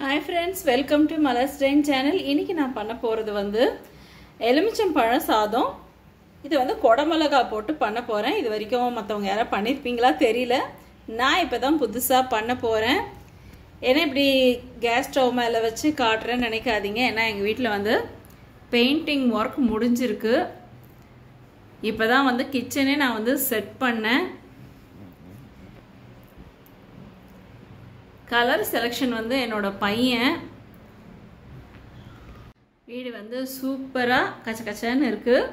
Hi friends welcome to மலஸ்டைன் channel இன்னைக்கு நான் பண்ண போகிறது வந்து எலுமிச்சம் பழம் சாதம். இது வந்து குடமிளகா போட்டு பண்ண போகிறேன் இது வரைக்கும் மற்றவங்க யாராவது பண்ணியிருப்பீங்களா தெரியல. நான் இப்போ தான் புதுசாக பண்ண போகிறேன் ஏன்னா இப்படி கேஸ் ஸ்டவ் மேலே வச்சு காட்டுறேன்னு நினைக்காதீங்க. ஏன்னா எங்கள் வீட்டில் வந்து பெயிண்டிங் ஒர்க் முடிஞ்சிருக்கு. இப்போ தான் வந்து கிச்சனே நான் வந்து செட் பண்ணேன். கலர் செலெக்ஷன் வந்து என்னோட பையன். வீடு வந்து சூப்பராக கச்ச கச்சன்னு இருக்குது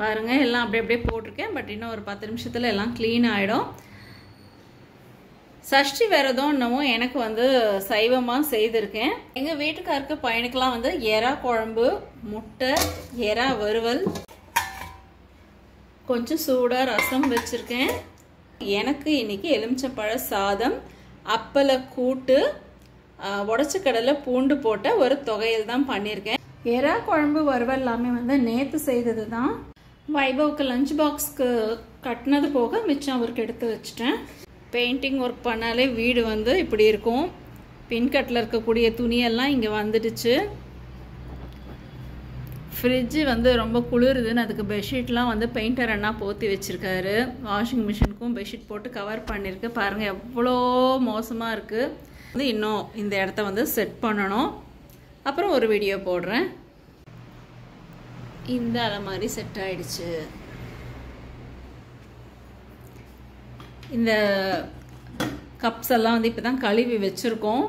பாருங்கள் எல்லாம் அப்படியே அப்படியே போட்டிருக்கேன். பட் இன்னும் ஒரு பத்து நிமிஷத்தில் எல்லாம் க்ளீன் ஆகிடும் சஷ்டி விரதம் இன்னமும் எனக்கு வந்து சைவமாக செய்திருக்கேன். எங்கள் வீட்டுக்காருக்கு பையனுக்கெல்லாம் வந்து எறா குழம்பு முட்டை எறா வறுவல் கொஞ்சம் சூடாக ரசம் வச்சுருக்கேன். எனக்கு இன்னைக்கு எலுமிச்சம்பழ சாதம் அப்பள கூட்டு உடச்சி கடலை பூண்டு போட்ட ஒரு தொகையில் தான் பண்ணியிருக்கேன். எறா குழம்பு வறுவல் எல்லாமே வந்து நேற்று செய்தது தான் வைபவுக்கு லஞ்ச் பாக்ஸ்க்கு கட்டினது போக மிச்சம் அவருக்கு எடுத்து வச்சுட்டேன். பெயிண்டிங் ஒர்க் பண்ணாலே வீடு வந்து இப்படி இருக்கும். பின்கட்டில் இருக்கக்கூடிய துணியெல்லாம் இங்கே வந்துடுச்சு. ஃப்ரிட்ஜு வந்து ரொம்ப குளிருதுன்னு அதுக்கு பெட்ஷீட்லாம் வந்து பெயிண்டர் அண்ணா போற்றி வச்சுருக்காரு. வாஷிங் மிஷினுக்கும் பெட்ஷீட் போட்டு கவர் பண்ணியிருக்கு பாருங்கள் எவ்வளோ மோசமாக இருக்குது வந்து இன்னும் இந்த இடத்த வந்து செட் பண்ணணும். அப்புறம் ஒரு வீடியோ போடுறேன். இந்த அலமாரி செட் ஆயிடுச்சு. இந்த கப்ஸ் எல்லாம் வந்து இப்போ தான் கழுவி வச்சுருக்கோம்.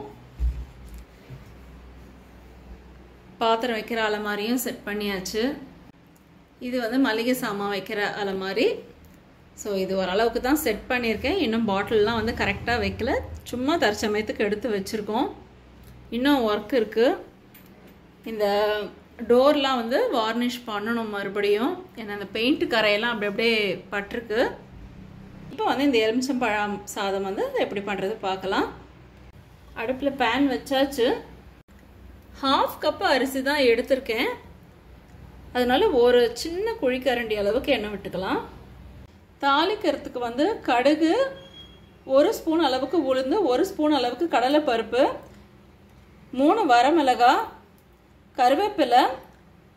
பாத்திரம் வைக்கிற அலமாரியும் செட் பண்ணியாச்சு. இது வந்து மளிகை சாமான் வைக்கிற அலமாரி. ஸோ இது ஓரளவுக்கு தான் செட் பண்ணியிருக்கேன். இன்னும் பாட்டில்லாம் வந்து கரெக்டாக வைக்கல. சும்மா தற்சமயத்துக்கு எடுத்து வச்சுருக்கோம். இன்னும் ஒர்க் இருக்குது இந்த டோர்லாம் வந்து வார்னிஷ் பண்ணணும் மறுபடியும். ஏன்னா அந்த பெயிண்ட் கரையெல்லாம் அப்படி அப்படியே பட்டிருக்கு. இப்போ வந்து இந்த எலுமிச்சம்பழம் சாதம் வந்து எப்படி பண்ணுறது பார்க்கலாம். அடுப்பில் பேன் வச்சாச்சு. ஹாஃப் கப்பு அரிசி தான் எடுத்திருக்கேன். அதனால் ஒரு சின்ன குழிக்கரண்டி அளவுக்கு எண்ணெய் விட்டுக்கலாம். தாளிக்கிறதுக்கு வந்து கடுகு ஒரு ஸ்பூன் அளவுக்கு உளுந்து ஒரு ஸ்பூன் அளவுக்கு கடலைப்பருப்பு மூணு வரமிளகா கருவேப்பிலை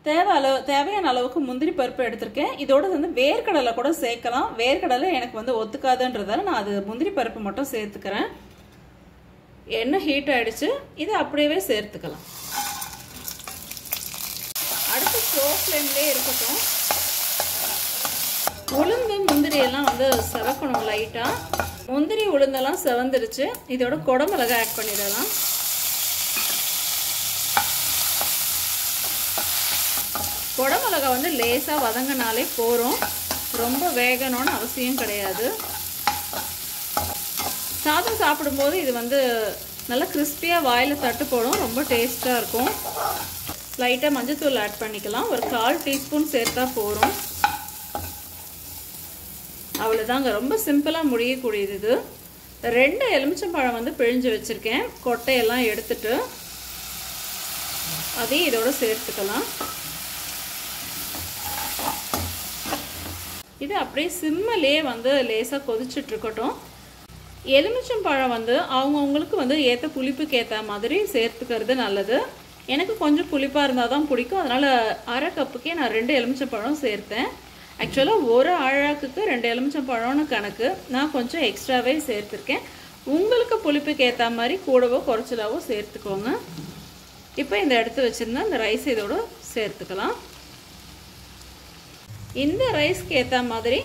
தேவை அளவு தேவையான அளவுக்கு முந்திரி பருப்பு எடுத்திருக்கேன். இதோட வந்து வேர்க்கடலை கூட சேர்க்கலாம். வேர்க்கடலை எனக்கு வந்து ஒத்துக்காதுன்றதால நான் அது முந்திரி பருப்பு மட்டும் சேர்த்துக்கிறேன். எண்ணெய் ஹீட் ஆகிடுச்சு இதை அப்படியே சேர்த்துக்கலாம். ஸ்லோ ஃப்ளேம்லேயே இருக்கட்டும். உளுந்து முந்திரி எல்லாம் வந்து செவக்கணும் லைட்டாக முந்திரி உளுந்தெல்லாம் செவந்துருச்சு. இதோட குடமிளகா ஆட் பண்ணிடலாம். குடமிளகா வந்து லேசாக வதங்கினாலே போகிறோம் ரொம்ப வேகணும்னு அவசியம் கிடையாது. சாதம் சாப்பிடும்போது இது வந்து நல்லா கிறிஸ்பியாக வாயில் தட்டு போடும். ரொம்ப டேஸ்ட்டாக இருக்கும். லைட்டாக மஞ்சத்தூள் ஆட் பண்ணிக்கலாம். ஒரு கால் டீஸ்பூன் சேர்த்தா போகிறோம் அவ்வளோதாங்க ரொம்ப சிம்பிளாக முடியக்கூடியது இது. ரெண்டு எலுமிச்சம்பழம் வந்து பிழிஞ்சு வச்சுருக்கேன். கொட்டையெல்லாம் எடுத்துட்டு அதையும் இதோட சேர்த்துக்கலாம். இது அப்படியே சிம்மிலே வந்து லேசாக கொதிச்சுட்ருக்கட்டும் எலுமிச்சம்பழம் வந்து அவங்கவுங்களுக்கு வந்து ஏற்ற புளிப்புக்கு ஏற்ற மாதிரி சேர்த்துக்கிறது நல்லது. எனக்கு கொஞ்சம் புளிப்பாக இருந்தால் தான் பிடிக்கும் அதனால் அரை கப்புக்கே நான் ரெண்டு எலுமிச்சம்பழம் சேர்த்தேன். ஆக்சுவலாக ஒரு அழகுக்கு ரெண்டு எலுமிச்சம்பழம்னு கணக்கு. நான் கொஞ்சம் எக்ஸ்ட்ராவே சேர்த்துருக்கேன். உங்களுக்கு புளிப்புக்கு ஏற்ற மாதிரி கூடவோ குறைச்சலாவோ சேர்த்துக்கோங்க. இப்போ இந்த எடுத்து வச்சுருந்தா இந்த ரைஸ் இதோட சேர்த்துக்கலாம். இந்த ரைஸ்க்கு ஏற்ற மாதிரி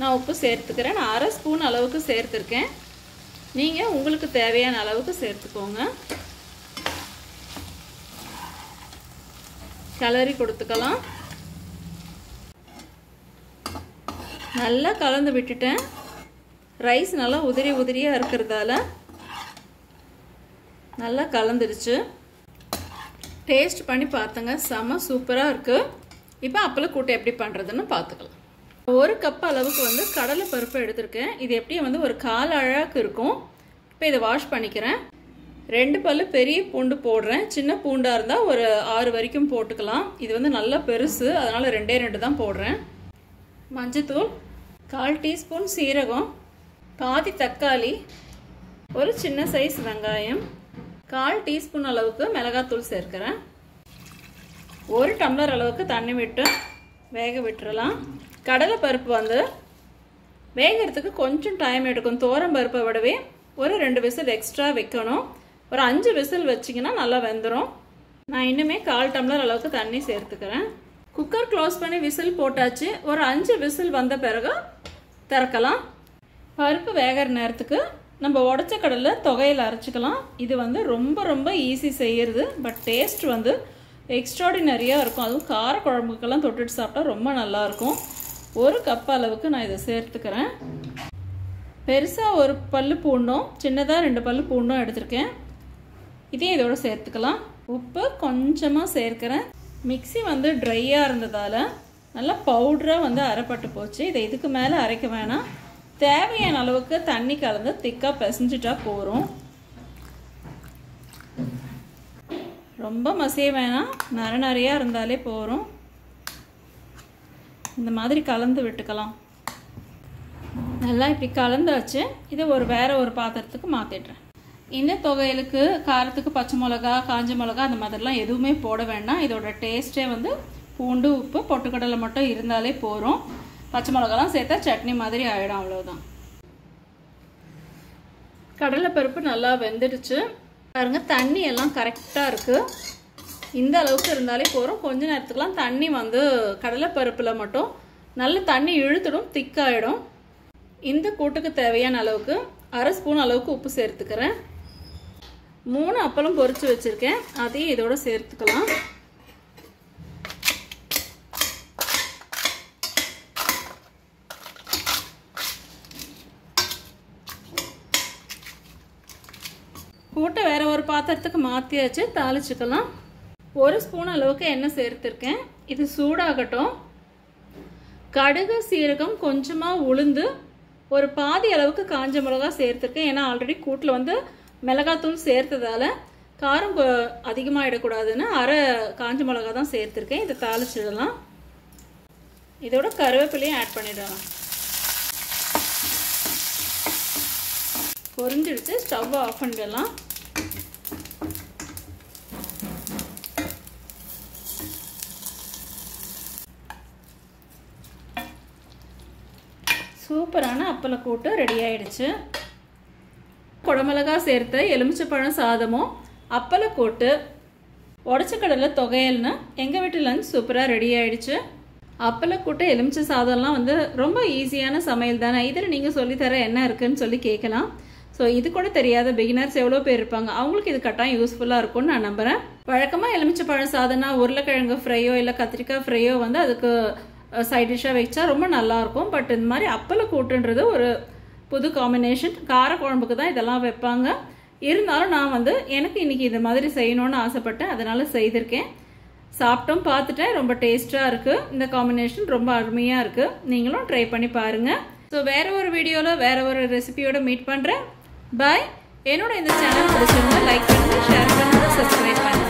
நான் உப்பு சேர்த்துக்கிறேன். நான் அரை ஸ்பூன் அளவுக்கு சேர்த்துருக்கேன். நீங்கள் உங்களுக்கு தேவையான அளவுக்கு சேர்த்துக்கோங்க. கிளறி கொடுத்துக்கலாம். நல்லா கலந்து விட்டுட்டேன். ரைஸ் நல்லா உதிரி உதிரியாக இருக்கிறதால நல்லா கலந்துருச்சு. டேஸ்ட் பண்ணி பார்த்தங்க செம சூப்பராக இருக்குது இப்போ அப்பள கூட்டை எப்படி பண்ணுறதுன்னு பார்த்துக்கலாம் ஒரு கப் அளவுக்கு வந்து கடலை பருப்பு எடுத்திருக்கேன். இது எப்படி வந்து ஒரு கால் அழகாக இருக்கும். இப்போ இதை வாஷ் பண்ணிக்கிறேன். ரெண்டு பல்லு பெரிய பூண்டு போடுறேன். சின்ன பூண்டாக இருந்தால் ஒரு ஆறு வரைக்கும் போட்டுக்கலாம். இது வந்து நல்லா பெருசு. அதனால் ரெண்டே ரெண்டு தான் போடுறேன். மஞ்சத்தூள் கால் டீஸ்பூன் சீரகம் பாதி தக்காளி ஒரு சின்ன சைஸ் வெங்காயம் கால் டீஸ்பூன் அளவுக்கு மிளகாத்தூள் சேர்க்கிறேன். ஒரு டம்ளர் அளவுக்கு தண்ணி விட்டு வேக விட்டுறலாம். கடலை பருப்பு வந்து வேகிறதுக்கு கொஞ்சம் டைம் எடுக்கும். தோரம் பருப்பை விடவே ஒரு ரெண்டு விசில் எக்ஸ்ட்ரா வைக்கணும். ஒரு அஞ்சு விசில் வச்சிங்கன்னா நல்லா வெந்துடும் நான் இன்னுமே கால் டம்ளர் அளவுக்கு தண்ணி சேர்த்துக்கிறேன். குக்கர் க்ளோஸ் பண்ணி விசில் போட்டாச்சு. ஒரு அஞ்சு விசில் வந்த பிறகு திறக்கலாம். பருப்பு வேகிற நேரத்துக்கு நம்ம உடச்ச கடலை தொகையில் அரைச்சிக்கலாம். இது வந்து ரொம்ப ரொம்ப ஈஸி செய்யறது. பட் டேஸ்ட் வந்து எக்ஸ்ட்ராடினரியாக இருக்கும். அதுவும் கார குழம்புக்கெல்லாம் தொட்டுட்டு சாப்பிட்டா ரொம்ப நல்லாயிருக்கும் ஒரு கப் அளவுக்கு நான் இதை சேர்த்துக்கிறேன். பெருசாக ஒரு பல் பூண்டும் சின்னதாக ரெண்டு பல் பூண்டும் எடுத்திருக்கேன். இதையும் இதோட சேர்த்துக்கலாம். உப்பு கொஞ்சமாக சேர்க்கிறேன். மிக்சி வந்து ட்ரையாக இருந்ததால் நல்லா பவுடராக வந்து அரைப்பட்டு போச்சு. இதை இதுக்கு மேலே அரைக்க வேணாம். தேவையான அளவுக்கு தண்ணி கலந்து திக்காக பிசைஞ்சிட்டா போகிறோம் ரொம்ப மசிய வேணாம். நர நிறையா இருந்தாலே போகிறோம் இந்த மாதிரி கலந்து விட்டுக்கலாம். நல்லா இப்படி கலந்தாச்சு. இதை ஒரு வேற ஒரு பாத்திரத்துக்கு மாற்றிடுறேன் இந்த துவையலுக்கு காரத்துக்கு பச்சை மிளகா காஞ்ச மிளகா அந்த மாதிரிலாம் எதுவுமே போட வேண்டாம். இதோட டேஸ்ட்டே வந்து பூண்டு உப்பு பொட்டுக்கடலை மட்டும் இருந்தாலே போகிறோம் பச்சை மிளகாலாம் சேர்த்தா சட்னி மாதிரி ஆகிடும் அவ்வளோதான் கடலைப்பருப்பு நல்லா வெந்துடுச்சு. பாருங்க தண்ணி எல்லாம் கரெக்டாக இருக்குது இந்த அளவுக்கு இருந்தாலே போகிறோம் கொஞ்ச நேரத்துக்குலாம் தண்ணி வந்து கடலைப்பருப்பில் மட்டும் நல்ல தண்ணி இழுத்துடும் திக்காயிடும் இந்த கூட்டுக்கு தேவையான அளவுக்கு அரை ஸ்பூன் அளவுக்கு உப்பு சேர்த்துக்கிறேன். மூணு அப்பளம் பொறிச்சு வச்சுருக்கேன். அதையும் இதோட சேர்த்துக்கலாம். கூட்டை வேற ஒரு பாத்திரத்துக்கு மாற்றியாச்சு தாளிச்சுக்கலாம். ஒரு ஸ்பூன் அளவுக்கு எண்ணெய் சேர்த்துருக்கேன். இது சூடாகட்டும். கடுகு சீரகம் கொஞ்சமாக உளுந்து ஒரு பாதி அளவுக்கு காஞ்ச மிளகா சேர்த்துருக்கேன். ஏன்னா ஆல்ரெடி கூட்டில் வந்து மிளகாத்தூள் சேர்த்ததால காரம் அதிகமாகிடக்கூடாதுன்னு அரை காஞ்ச மிளகா தான் சேர்த்துருக்கேன். இதை தாளிச்சிடலாம். இதோட கருவேப்பிலையும் ஆட் பண்ணிடலாம். பொரிஞ்சிடுச்சு. ஸ்டவ் ஆஃப் பண்ணிடலாம். சூப்பரான அப்பளை கூட்டு ரெடி ஆயிடுச்சு. குடமிளகா சேர்த்த எலுமிச்சப்பழம் சாதமும் அப்பளை கூட்டு உடச்ச கடலை தொகையல்னு எங்கள் வீட்டு லஞ்ச் சூப்பராக ரெடி ஆயிடுச்சு. அப்பளக்கூட்ட எலுமிச்சை சாதம்லாம் வந்து ரொம்ப ஈஸியான சமையல் தானே? இதில் நீங்கள் சொல்லித்தர என்ன இருக்குன்னு சொல்லி கேட்கலாம். ஸோ இது கூட தெரியாத பிகினர்ஸ் எவ்வளோ பேர் இருப்பாங்க? அவங்களுக்கு இது கட்டாயம் யூஸ்ஃபுல்லாக இருக்கும்னு நான் நம்புகிறேன் வழக்கமாக எலுமிச்சை பழம் சாதம்னா உருளைக்கிழங்கு ஃப்ரையோ இல்லை கத்திரிக்காய் ஃப்ரையோ வந்து அதுக்கு சைட் டிஷ்ஷாக வச்சா ரொம்ப நல்லாயிருக்கும் பட் இந்த மாதிரி அப்பள கூட்டுன்றது ஒரு புது காம்பினேஷன் கார குழம்புக்கு தான் இதெல்லாம் வைப்பாங்க. இருந்தாலும் நான் வந்து எனக்கு இன்னைக்கு இது மாதிரி செய்யணும்னு ஆசைப்பட்டேன். அதனால் செய்திருக்கேன். சாப்பிட்டோம் பார்த்துட்டேன். ரொம்ப டேஸ்ட்டாக இருக்குது இந்த காம்பினேஷன் ரொம்ப அருமையாக இருக்குது நீங்களும் ட்ரை பண்ணி பாருங்கள் ஸோ வேறு ஒரு வீடியோவில் வேறு ஒரு ரெசிபியோட மீட் பண்ணுறேன் பாய் என்னோட இந்த சேனல் பிடிச்சிருந்தா லைக் பண்ணுங்கள் ஷேர் பண்ணுங்கள் சப்ஸ்கிரைப் பண்ணுங்கள்